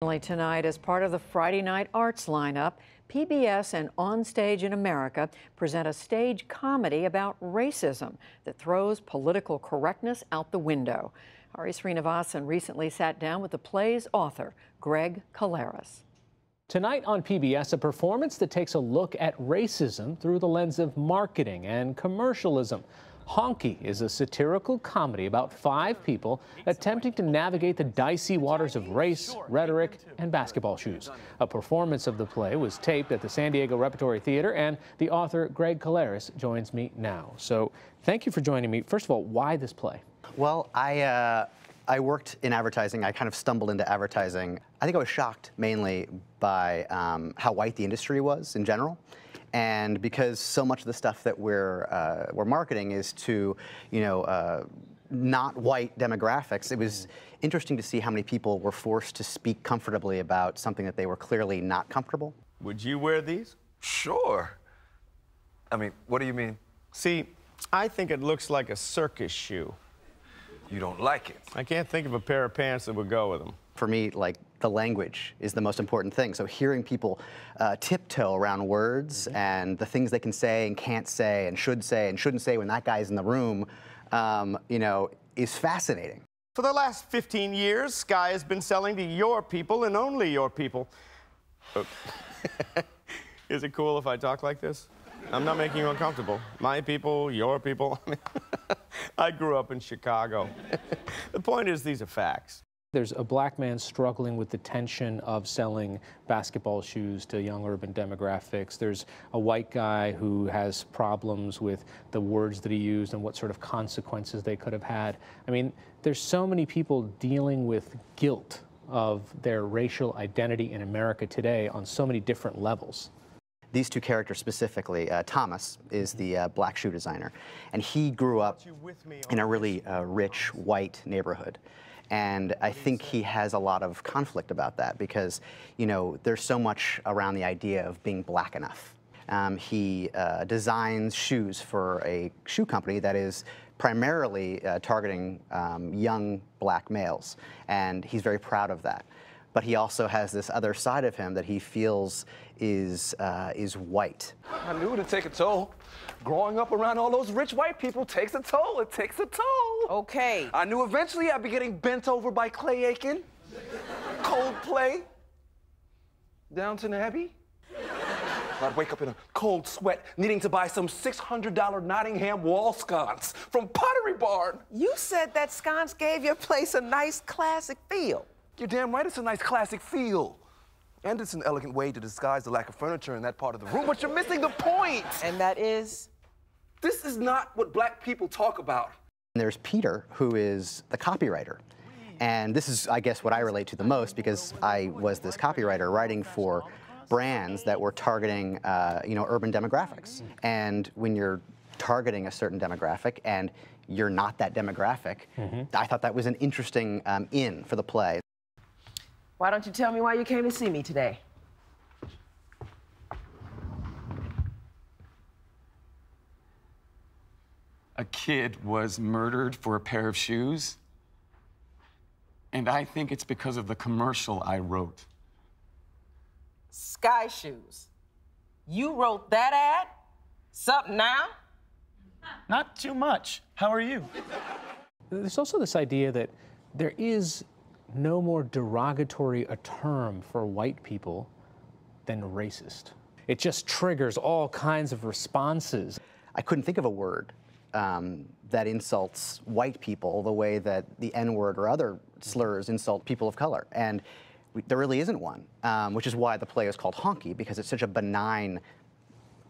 Tonight, as part of the Friday Night Arts lineup, PBS and Onstage in America present a stage comedy about racism that throws political correctness out the window. Hari Sreenivasan recently sat down with the play's author, Greg Kalleres. Tonight on PBS, a performance that takes a look at racism through the lens of marketing and commercialism. Honky is a satirical comedy about five people attempting to navigate the dicey waters of race, rhetoric, and basketball shoes. A performance of the play was taped at the San Diego Repertory Theater, and the author Greg Kalleres joins me now. So thank you for joining me. First of all, why this play? Well, I, uh, I worked in advertising. I kind of stumbled into advertising. I think I was shocked mainly by um, how white the industry was in general. And because so much of the stuff that we're, uh, we're marketing is to, you know, uh, not white demographics, it was interesting to see how many people were forced to speak comfortably about something that they were clearly not comfortable. Would you wear these? Sure. I mean, what do you mean? See, I think it looks like a circus shoe. You don't like it? I can't think of a pair of pants that would go with them. For me, like the language is the most important thing. So hearing people uh, tiptoe around words mm -hmm. and the things they can say and can't say and should say and shouldn't say when that guy's in the room, um, you know, is fascinating. For the last 15 years, Sky has been selling to your people and only your people. Oh. is it cool if I talk like this? I'm not making you uncomfortable. My people, your people. I grew up in Chicago. the point is, these are facts. There's a black man struggling with the tension of selling basketball shoes to young urban demographics. There's a white guy who has problems with the words that he used and what sort of consequences they could have had. I mean, there's so many people dealing with guilt of their racial identity in America today on so many different levels. These two characters specifically, uh, Thomas is the uh, black shoe designer, and he grew up in a really uh, rich white neighborhood. And I think he has a lot of conflict about that because, you know, there's so much around the idea of being black enough. Um, he uh, designs shoes for a shoe company that is primarily uh, targeting um, young black males, and he's very proud of that. But he also has this other side of him that he feels is, uh, is white. I knew it'd take a toll. Growing up around all those rich white people takes a toll. It takes a toll. Okay. I knew eventually I'd be getting bent over by Clay Aiken, Coldplay, Downton Abbey. I'd wake up in a cold sweat, needing to buy some $600 Nottingham wall sconce from Pottery Barn. You said that sconce gave your place a nice classic feel. You're damn right it's a nice classic feel. And it's an elegant way to disguise the lack of furniture in that part of the room, but you're missing the point. And that is? This is not what black people talk about. And there's Peter, who is the copywriter. And this is, I guess, what I relate to the most because I was this copywriter writing for brands that were targeting, uh, you know, urban demographics. And when you're targeting a certain demographic and you're not that demographic, mm -hmm. I thought that was an interesting um, in for the play. Why don't you tell me why you came to see me today? A kid was murdered for a pair of shoes. And I think it's because of the commercial I wrote. Sky Shoes. You wrote that ad? Something now? Not too much. How are you? There's also this idea that there is no more derogatory a term for white people than racist. It just triggers all kinds of responses. I couldn't think of a word um, that insults white people the way that the N word or other slurs insult people of color. And we, there really isn't one, um, which is why the play is called honky, because it's such a benign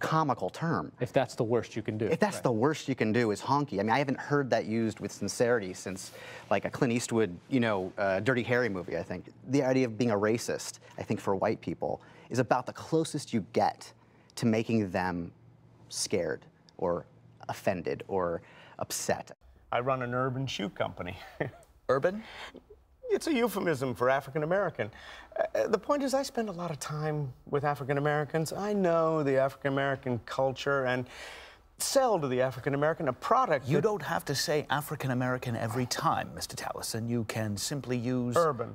comical term. If that's the worst you can do. If that's right. the worst you can do is honky. I mean, I haven't heard that used with sincerity since like a Clint Eastwood, you know, uh, Dirty Harry movie, I think. The idea of being a racist, I think for white people, is about the closest you get to making them scared or offended or upset. I run an urban shoe company. urban? It's a euphemism for African American. Uh, the point is, I spend a lot of time with African Americans. I know the African American culture and sell to the African American a product. You don't have to say African American every time, Mr. Taliesin. You can simply use urban.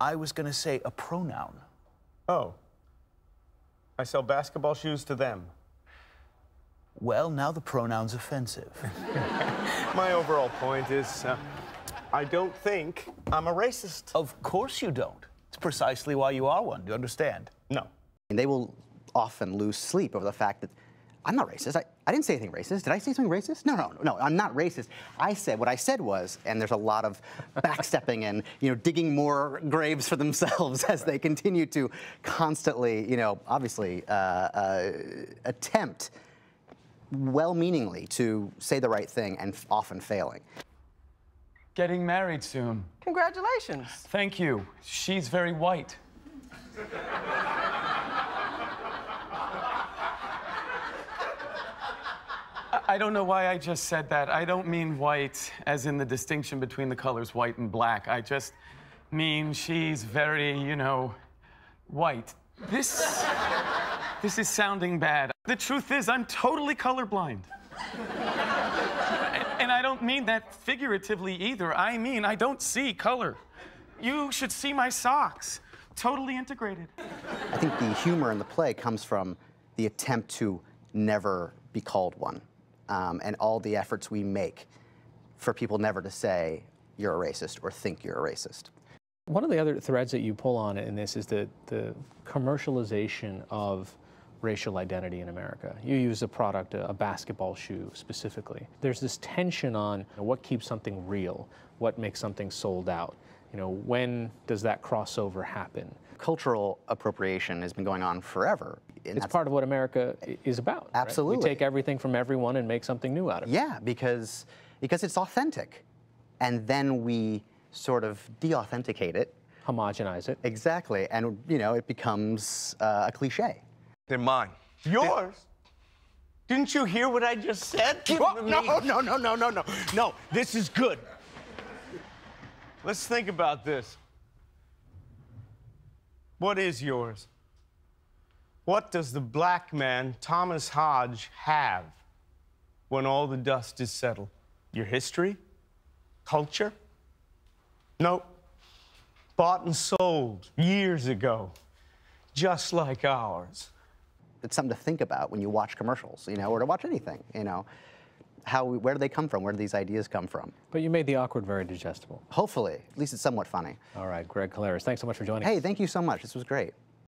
I was going to say a pronoun. Oh. I sell basketball shoes to them. Well, now the pronoun's offensive. My overall point is uh, I don't think I'm a racist. of course you don't. It's precisely why you are one. Do you understand? No. And they will often lose sleep over the fact that I'm not racist. I, I didn't say anything racist. Did I say something racist? No, no, no, I'm not racist. I said what I said was, and there's a lot of backstepping and you know digging more graves for themselves as they continue to constantly, you know, obviously uh, uh, attempt well-meaningly to say the right thing and often failing. Getting married soon. Congratulations. Thank you. She's very white. I- don't know why I just said that. I don't mean white as in the distinction between the colors white and black. I just mean she's very, you know, white. This this is sounding bad. The truth is I'm totally colorblind. And I don't mean that figuratively either. I mean, I don't see color. You should see my socks. Totally integrated. I think the humor in the play comes from the attempt to never be called one, um, and all the efforts we make for people never to say you're a racist or think you're a racist. One of the other threads that you pull on in this is the, the commercialization of racial identity in America. You use a product, a, basketball shoe specifically. There's this tension on what keeps something real, what makes something sold out. You know, when does that crossover happen? Cultural appropriation has been going on forever. It's part of what America is about. right? Absolutely. We take everything from everyone and make something new out of it. Yeah, because because it's authentic, and then we sort of de-authenticate it. Homogenize it. Exactly, and you know it becomes uh, a cliche. They're mine. Yours? Didn't you hear what I just said? Give Oh, no, no, no, no, no, no. No, this is good. Let's think about this. What is yours? What does the black man, Thomas Hodge, have when all the dust is settled? Your history? Culture? Nope. Bought and sold years ago, just like ours. It's something to think about when you watch commercials, you know, or to watch anything. You know, how where do they come from? Where do these ideas come from? But you made the awkward very digestible. Hopefully, at least it's somewhat funny. All right, Greg Kalleres, thanks so much for joining us. Hey, thank you so much. This was great.